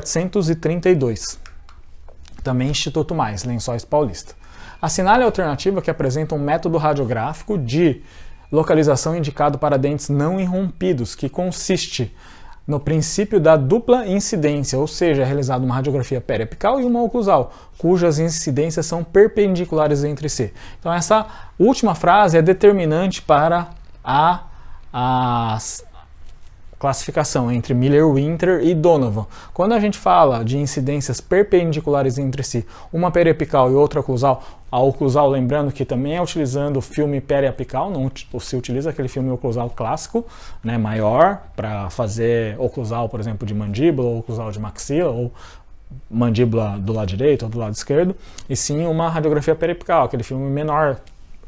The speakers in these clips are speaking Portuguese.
732. Também Instituto Mais, Lençóis Paulista. Assinale a alternativa que apresenta um método radiográfico de localização indicado para dentes não irrompidos, que consiste no princípio da dupla incidência, ou seja, é realizada uma radiografia periapical e uma oclusal, cujas incidências são perpendiculares entre si. Então essa última frase é determinante para a, a classificação entre Miller-Winter e Donovan. Quando a gente fala de incidências perpendiculares entre si, uma periapical e outra oclusal, a oclusal, lembrando que também é utilizando o filme periapical, não se utiliza aquele filme oclusal clássico, né, maior, para fazer oclusal, por exemplo, de mandíbula, ou oclusal de maxila, ou mandíbula do lado direito ou do lado esquerdo, e sim uma radiografia periapical, aquele filme menor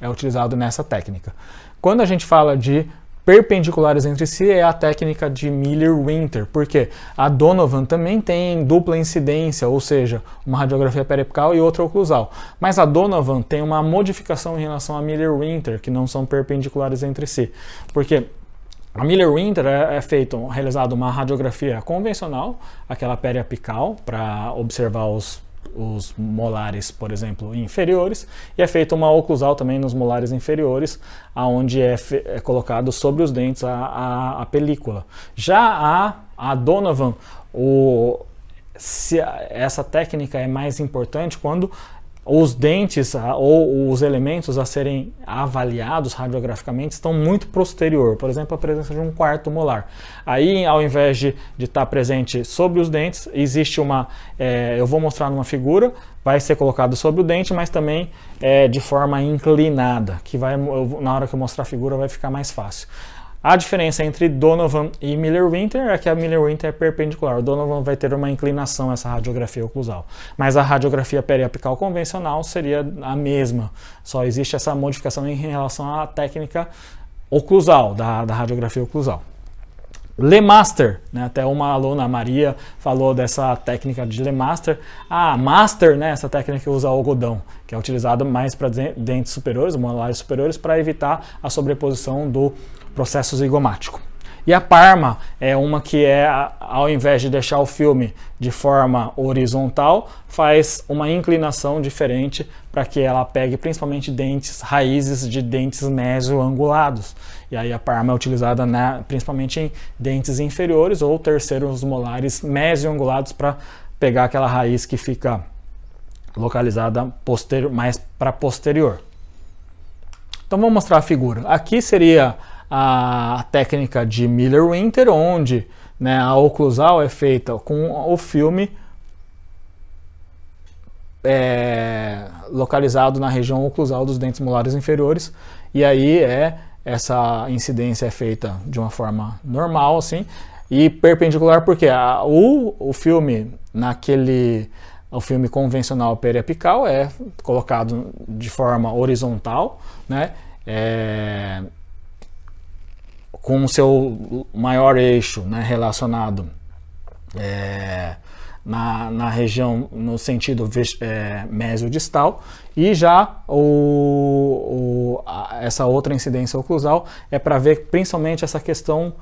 é utilizado nessa técnica. Quando a gente fala de perpendiculares entre si é a técnica de Miller-Winter, porque a Donovan também tem dupla incidência, ou seja, uma radiografia periapical e outra oclusal. Mas a Donovan tem uma modificação em relação a Miller-Winter, que não são perpendiculares entre si. Porque a Miller-Winter é, é feito, realizada uma radiografia convencional, aquela periapical, para observar os os molares, por exemplo, inferiores, e é feita uma oclusal também nos molares inferiores, aonde é, é colocado sobre os dentes a, a, a película. Já a, a Donovan, o, se essa técnica é mais importante quando os dentes ou os elementos a serem avaliados radiograficamente estão muito posterior, por exemplo, a presença de um quarto molar. Aí, ao invés de estar tá presente sobre os dentes, existe uma, é, eu vou mostrar numa figura, vai ser colocado sobre o dente, mas também é, de forma inclinada, que vai, eu, na hora que eu mostrar a figura vai ficar mais fácil. A diferença entre Donovan e Miller-Winter é que a Miller-Winter é perpendicular. O Donovan vai ter uma inclinação essa radiografia oclusal. Mas a radiografia periapical convencional seria a mesma. Só existe essa modificação em relação à técnica oclusal, da, da radiografia oclusal. Lemaster, né? até uma aluna, Maria, falou dessa técnica de Lemaster. Ah, Master, né? essa técnica que usa algodão, que é utilizada mais para dentes superiores, molares superiores, para evitar a sobreposição do processo zigomático. E a Parma é uma que é, ao invés de deixar o filme de forma horizontal, faz uma inclinação diferente para que ela pegue principalmente dentes, raízes de dentes mesoangulados. E aí a Parma é utilizada na, principalmente em dentes inferiores ou terceiros molares mesoangulados para pegar aquela raiz que fica localizada mais para posterior. Então vamos mostrar a figura. Aqui seria a técnica de Miller-Winter, onde né, a oclusal é feita com o filme é, localizado na região oclusal dos dentes molares inferiores, e aí é essa incidência é feita de uma forma normal, assim, e perpendicular porque a, o, o filme naquele o filme convencional periapical é colocado de forma horizontal, né? É, com o seu maior eixo né, relacionado é, na, na região no sentido é, e já o, o a, essa outra incidência oclusal é para ver principalmente essa questão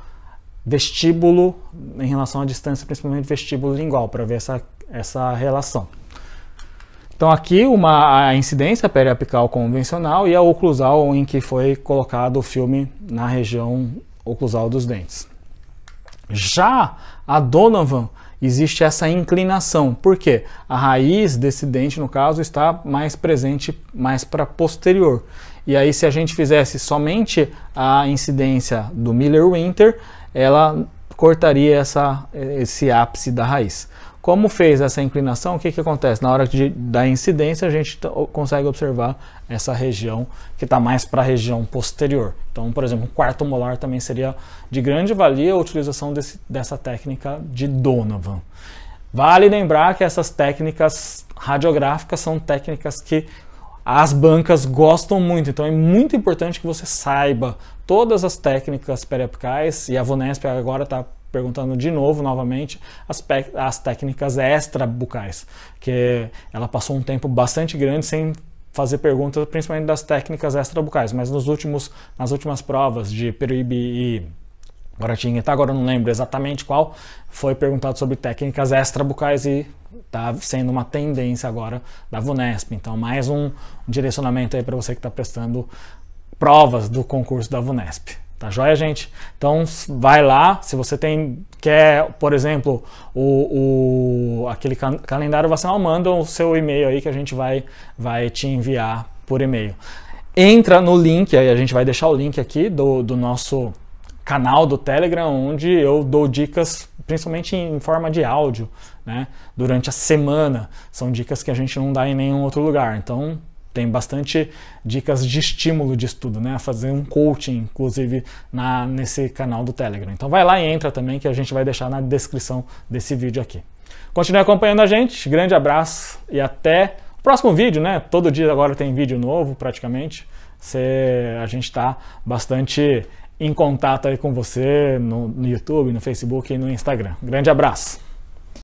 vestíbulo em relação à distância, principalmente vestíbulo lingual, para ver essa, essa relação. Então aqui uma a incidência periapical convencional e a oclusal em que foi colocado o filme na região oclusal dos dentes. Já a Donovan existe essa inclinação, porque a raiz desse dente, no caso, está mais presente mais para posterior. E aí, se a gente fizesse somente a incidência do Miller-Winter, ela cortaria essa, esse ápice da raiz. Como fez essa inclinação, o que, que acontece? Na hora de, da incidência, a gente consegue observar essa região que está mais para a região posterior. Então, por exemplo, um quarto molar também seria de grande valia a utilização desse, dessa técnica de Donovan. Vale lembrar que essas técnicas radiográficas são técnicas que as bancas gostam muito, então é muito importante que você saiba todas as técnicas periapicais e a Vunesp agora está perguntando de novo, novamente, as, as técnicas extra-bucais, que ela passou um tempo bastante grande sem fazer perguntas, principalmente das técnicas extra-bucais, mas nos últimos, nas últimas provas de Peruíbe e Agora tinha, tá, agora eu não lembro exatamente qual, foi perguntado sobre técnicas extrabucais e está sendo uma tendência agora da VUNESP. Então, mais um direcionamento aí para você que está prestando provas do concurso da VUNESP. Tá joia, gente? Então vai lá, se você tem quer, por exemplo, o, o aquele calendário vacinal, manda o seu e-mail aí que a gente vai, vai te enviar por e-mail. Entra no link, aí a gente vai deixar o link aqui do, do nosso canal do Telegram, onde eu dou dicas, principalmente em forma de áudio, né? Durante a semana. São dicas que a gente não dá em nenhum outro lugar. Então, tem bastante dicas de estímulo de estudo, né? Fazer um coaching, inclusive, na, nesse canal do Telegram. Então vai lá e entra também, que a gente vai deixar na descrição desse vídeo aqui. Continue acompanhando a gente, grande abraço e até o próximo vídeo, né? Todo dia agora tem vídeo novo, praticamente. Cê, a gente está bastante em contato aí com você no, no YouTube, no Facebook e no Instagram. Grande abraço!